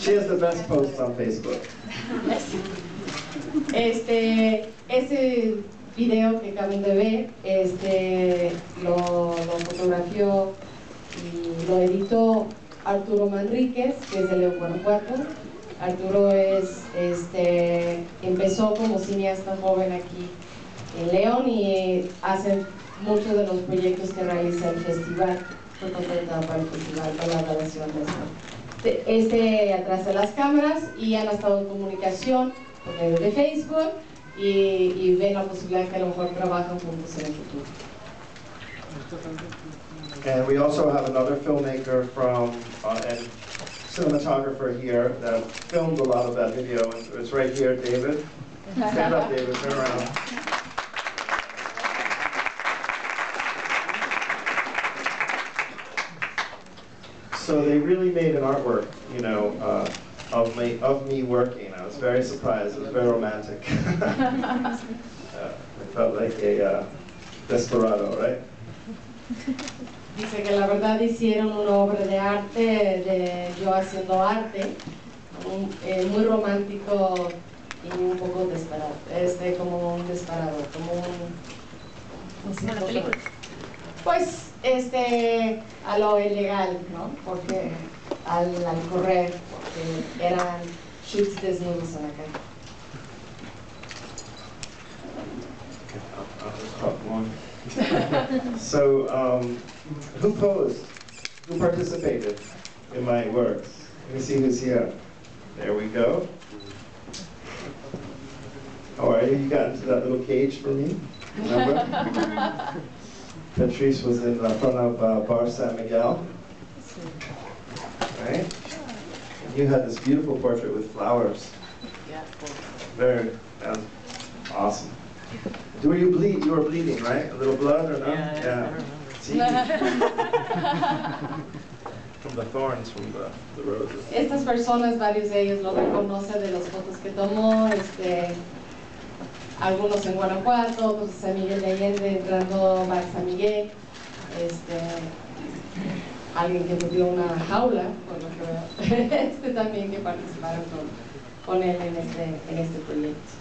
She has the best posts on Facebook. Este, ese video que acaban de ver, este, lo, fotografió y lo editó Arturo Manríquez, que es de León, Guanajuato. Arturo es, este, empezó como cineasta joven aquí en León y hace muchos de los proyectos que realiza el festival. Fue para el festival, para la grabación de esto. Este atrás de las cámaras y han estado en comunicación por medio de Facebook y, y ven la posibilidad que a lo mejor trabajan juntos en el futuro. And we also have another filmmaker from, uh, and cinematographer here that filmed a lot of that video. It's right here, David. Stand up, David, turn around. So they really made an artwork, you know, uh, of me, of me working. I was very surprised. It was very romantic. uh, I felt like a uh, desperado, right? Dice que la verdad hicieron una obra de arte, de yo haciendo arte, un- eh, muy romántico y un poco desesperado, este, como un desesperado, como un... no Pues, este, a lo ilegal, ¿no? Porque al, al correr, porque eran shoots desnudos en la calle. I'll just talk more. so, um, who posed? Who participated in my works? Let me see who's here. There we go. All right, you? You got into that little cage for me? Remember? Patrice was in uh, front of uh, Bar San Miguel. Right? And you had this beautiful portrait with flowers. Yeah. Very, that was awesome. Were you bleed? You were bleeding, right? A little blood or no? Yeah, See? from the thorns from the, the roses. Estas personas, varios de ellos lo reconocen de las fotos que tomó, este, algunos en Guanajuato, otros en San Miguel de Allende, entrando a San Miguel, este, alguien que metió una jaula, por lo que veo, este también que participaron con, con él en este, en este proyecto.